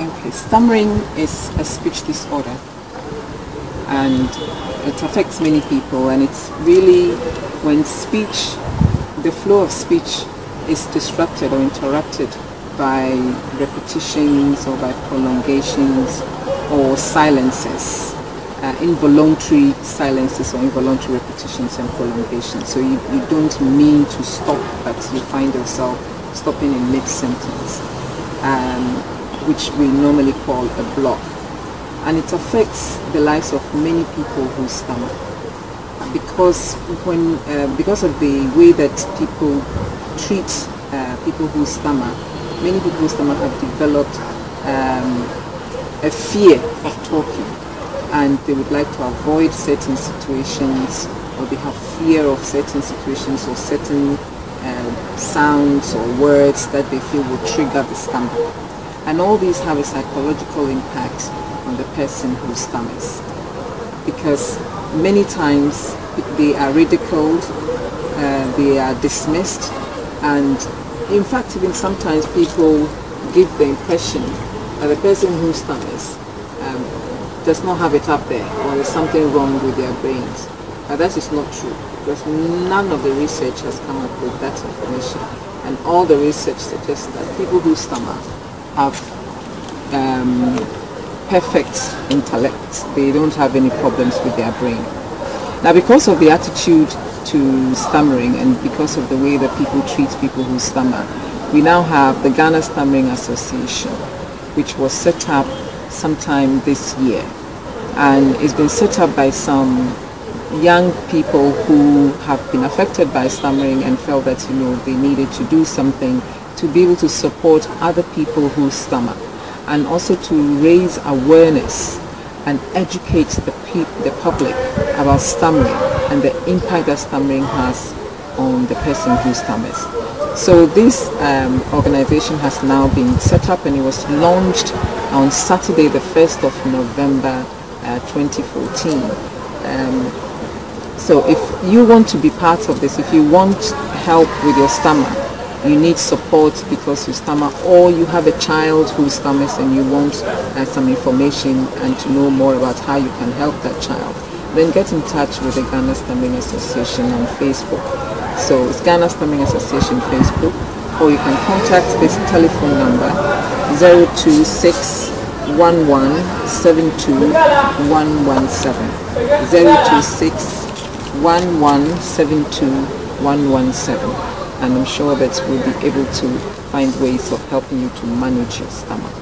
Okay, stammering is a speech disorder and it affects many people and it's really when speech, the flow of speech is disrupted or interrupted by repetitions or by prolongations or silences, uh, involuntary silences or involuntary repetitions and prolongations. So you, you don't mean to stop but you find yourself stopping in mid-sentence. Um, which we normally call a block. And it affects the lives of many people who stammer. Because when, uh, because of the way that people treat uh, people who stammer, many people who stammer have developed um, a fear of talking and they would like to avoid certain situations or they have fear of certain situations or certain uh, sounds or words that they feel will trigger the stammer. And all these have a psychological impact on the person who stammers. Because many times they are ridiculed, uh, they are dismissed, and in fact even sometimes people give the impression that the person who stammers um, does not have it up there or there's something wrong with their brains. But that is not true because none of the research has come up with that information. And all the research suggests that people who stammer have um, perfect intellect. They don't have any problems with their brain. Now because of the attitude to stammering and because of the way that people treat people who stammer, we now have the Ghana Stammering Association, which was set up sometime this year. And it's been set up by some young people who have been affected by stammering and felt that you know they needed to do something to be able to support other people who stammer and also to raise awareness and educate the, the public about stammering and the impact that stammering has on the person who stammers. So this um, organization has now been set up and it was launched on Saturday the 1st of November uh, 2014. Um, so if you want to be part of this, if you want help with your stammer, you need support because you stammer or you have a child who stammers and you want uh, some information and to know more about how you can help that child, then get in touch with the Ghana Stammering Association on Facebook. So it's Ghana Stammering Association Facebook or you can contact this telephone number 026 1172 117 026 1172 117 and I'm sure that we'll be able to find ways of helping you to manage your stammer.